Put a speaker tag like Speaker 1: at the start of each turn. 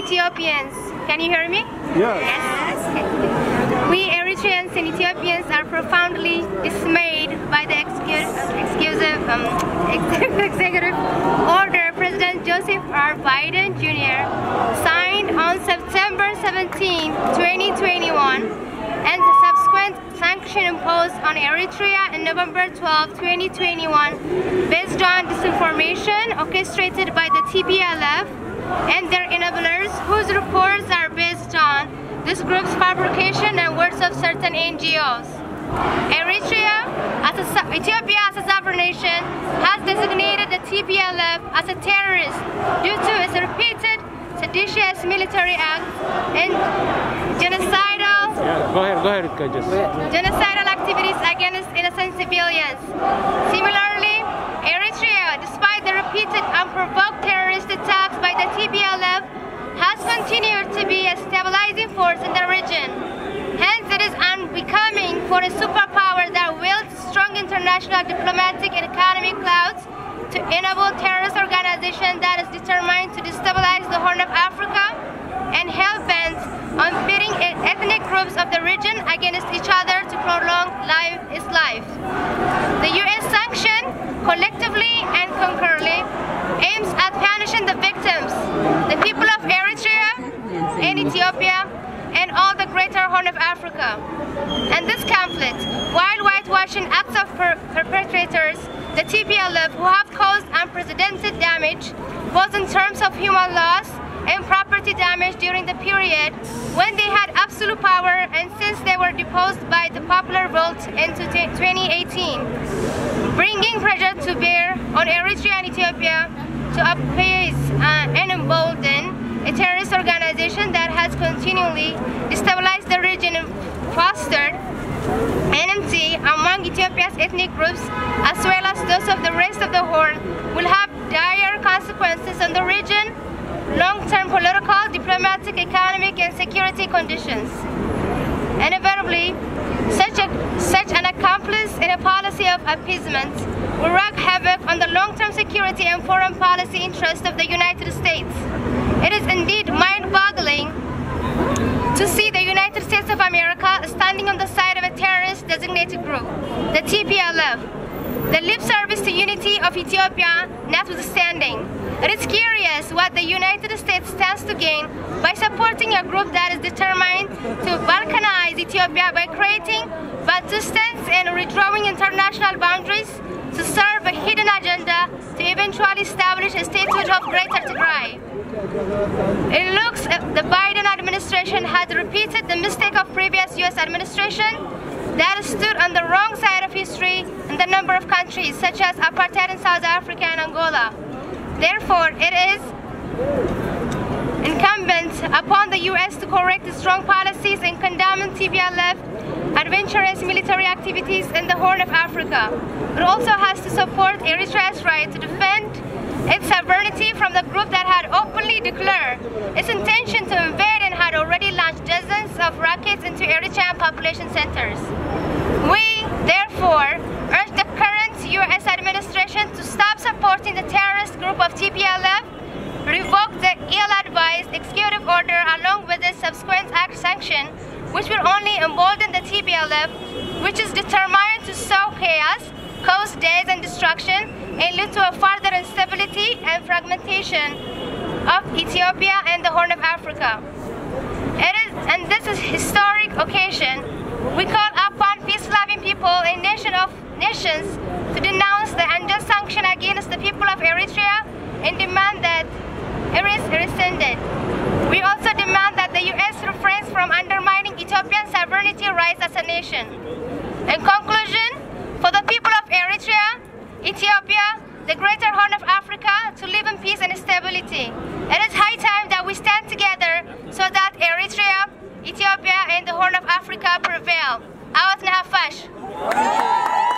Speaker 1: Ethiopians. Can you hear me?
Speaker 2: Yes.
Speaker 1: Yes. We Eritreans and Ethiopians are profoundly dismayed by the exclusive, um, executive order President Joseph R. Biden Jr. signed on September 17, 2021, and the subsequent sanction imposed on Eritrea in November 12, 2021, based on disinformation orchestrated by the TPLF and their enablers, whose reports are based on this group's fabrication and words of certain NGOs. Eritrea, as a, Ethiopia as a sovereign nation, has designated the TPLF as a terrorist due to its repeated seditious military acts and genocidal
Speaker 2: Yeah, go ahead, go ahead, just.
Speaker 1: genocidal activities against innocent civilians. Similarly, Eritrea, despite the repeated unprovoked terrorist attacks by the TPLF, has continued to be a stabilizing force in the region. Hence, it is unbecoming for a superpower that wields strong international diplomatic and economic clouds to enable terrorist organization that is determined to destabilize the Horn of Africa and hell-bent on pitting ethnic groups of the region against each other to prolong life, its life. The U.S. sanction, collectively and concurrently, aims at punishing the victims, the people of Eritrea and Ethiopia, and all the greater Horn of Africa. And this conflict, while whitewashing acts of per- perpetrators, the TPLF, who have caused unprecedented damage, both in terms of human loss and property damage during the period when they had absolute power and since they were deposed by the popular vote in 2018, bringing pressure to bear on Eritrea and Ethiopia to appease uh, and embolden a terrorist organization continually destabilized the region and fostered enmity among Ethiopia's ethnic groups as well as those of the rest of the Horn will have dire consequences on the region, long-term political, diplomatic, economic, and security conditions. Inevitably, such, a, such an accomplice in a policy of appeasement will wreak havoc on the long-term security and foreign policy interests of the United States. It is indeed mind-boggling to see the United States of America standing on the side of a terrorist designated group, the TPLF. The lip service to unity of Ethiopia notwithstanding. It is curious what the United States stands to gain by supporting a group that is determined to balkanize Ethiopia by creating distance and redrawing international boundaries to serve a hidden agenda to eventually establish a statehood of Greater Tigray. It looks the Biden administration has repeated the mistake of previous U.S. administration that stood on the wrong side of history in the number of countries, such as apartheid in South Africa and Angola. Therefore, it is incumbent upon the U.S. to correct its strong policies in condemning TPLF adventurous military activities in the Horn of Africa. It also has to support Eritrea's right to defend its sovereignty from the group that had openly declared its intention to invade and had already launched dozens of rockets into Eritrean population centers. We, therefore, urge the current U.S. administration to stop supporting the terrorist group of TPLF, revoke the ill-advised executive order along with the subsequent act sanction, which will only embolden the TPLF, which is determined to sow chaos, cause death and destruction, and lead to a further of Ethiopia and the Horn of Africa. It is, and this is historic occasion. We call upon peace-loving people and nation of nations to denounce the unjust sanction against the people of Eritrea and demand that it is rescinded. We also demand that the U.S. refrains from undermining Ethiopian sovereignty rights as a nation. In conclusion, for the people of Eritrea, Ethiopia, the greater horn of Africa, to live in peace and stability. It is high time that we stand together so that Eritrea, Ethiopia, and the horn of Africa prevail. Awat Nahafash.